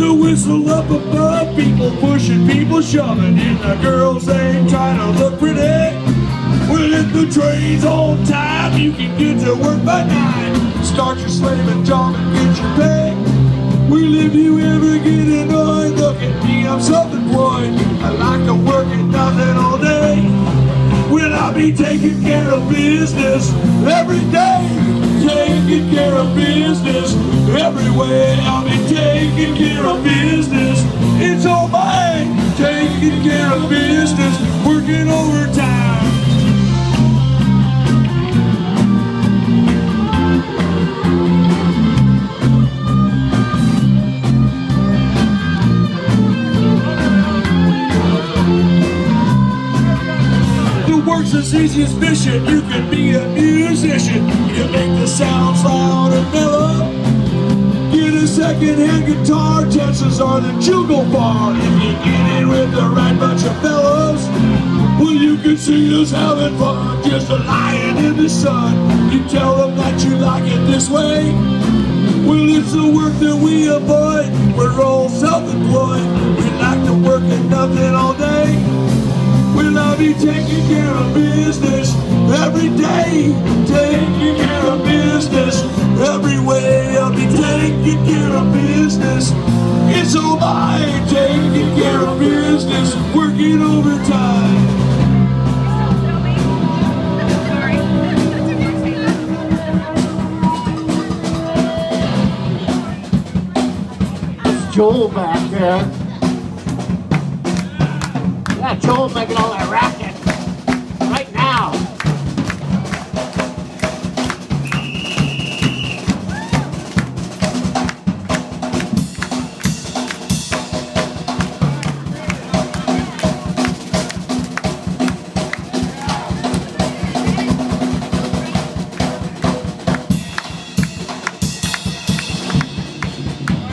A whistle up above, people pushing, people shoving, and the girls ain't trying to look pretty. Well, if the train's on time, you can get to work by nine. Start your slaving job and get your pay. Well, if you ever get annoyed, look at me, I'm self-employed. Be taking care of business every day. Taking care of business everywhere. I'll be taking care of business. It's all mine. Taking care of business, as easy as fishing. You can be a musician. You make the sounds loud and mellow. Get a second-hand guitar, chances are that you'll go far if you get in with the right bunch of fellows. Well, you can see us having fun, just a lying in the sun. You tell them that you like it this way. Well, it's the work that we avoid. We're all self-employed. We like to work at nothing all be taking care of business every day? Taking care of business every way. I'll be taking care of business. It's all mine. Taking care of business, working overtime. Joel back there. Yeah, Joel making all that racket. Right now.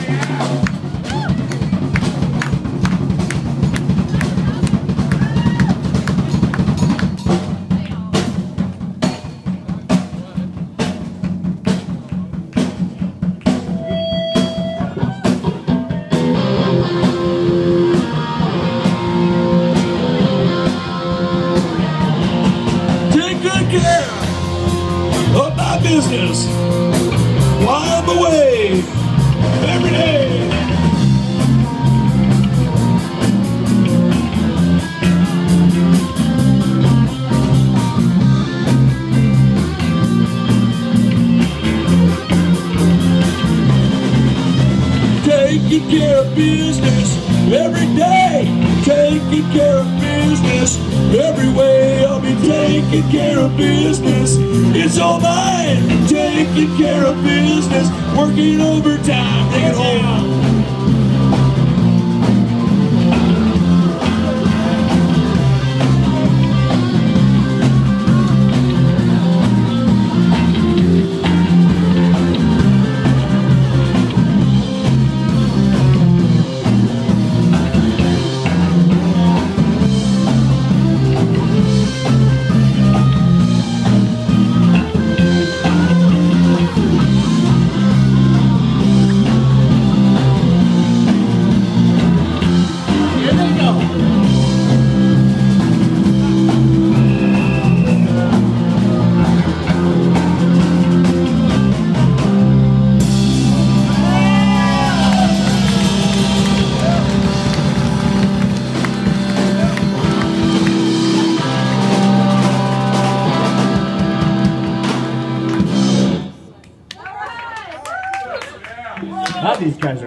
Take business I'm away every day. Taking care of business every day. Taking care of business every way. Taking care of business. It's all mine. Taking care of business. Working overtime. It home. These guys are